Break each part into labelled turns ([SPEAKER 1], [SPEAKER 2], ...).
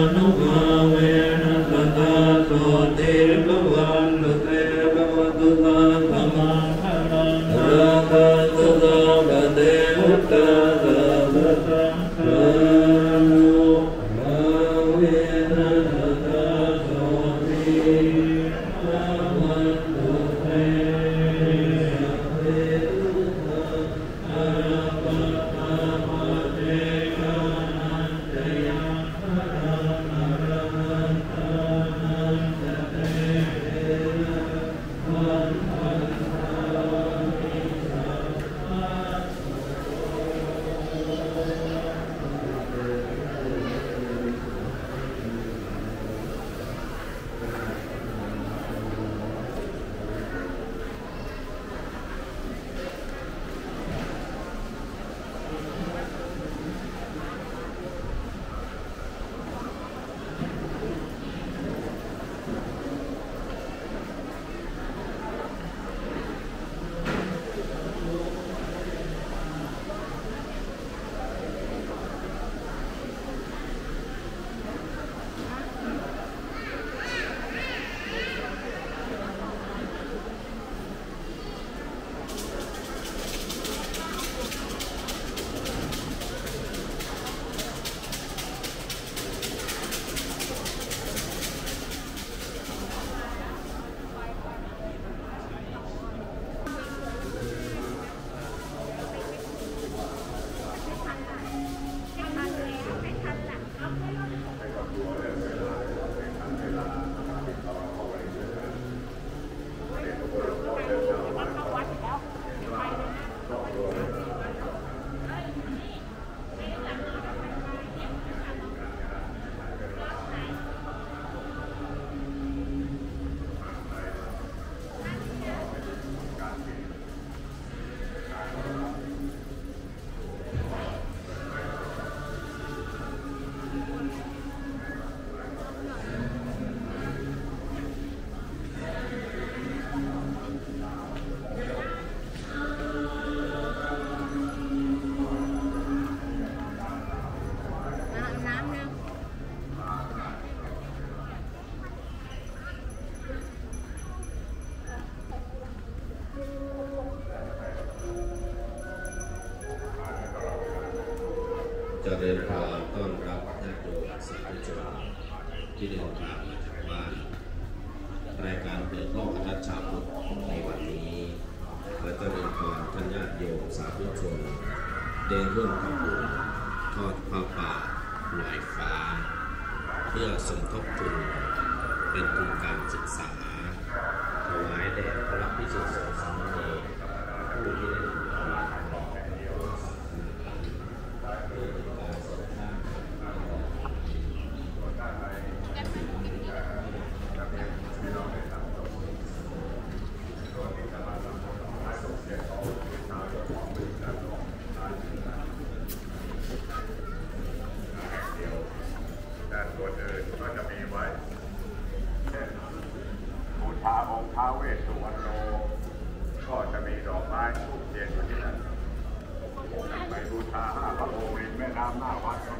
[SPEAKER 1] no, no. ต้อนรับญาติโยมสาธุชนที่เดินทางมาจากบ้านรายการเปิดโลกอนัตชาพุทธในวันนี้และจะเดินทางท่านญาติโยมสาธุชนเดินร่วมขบวนทอดผ้าป่าลอยฟ้า เพื่อสมทบทุนเป็นทุนการศึกษาถวายแด่พระพิสุทธิ์สงฆ์สามเณรผู้ที่ได้ถูกทำลายของแผ่นดิน
[SPEAKER 2] ด้านบนอื่นก็จะมีไว้เช่นบูชาองค์ท้าวเวสสุวรรณโนก็จะมีดอกไม้ทูบเทียนอยู่ที่นั่นไปบูชาห้าพระ องค์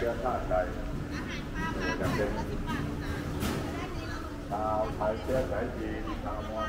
[SPEAKER 2] 嗯好的好的好的好的好的好的好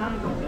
[SPEAKER 2] นี้มัน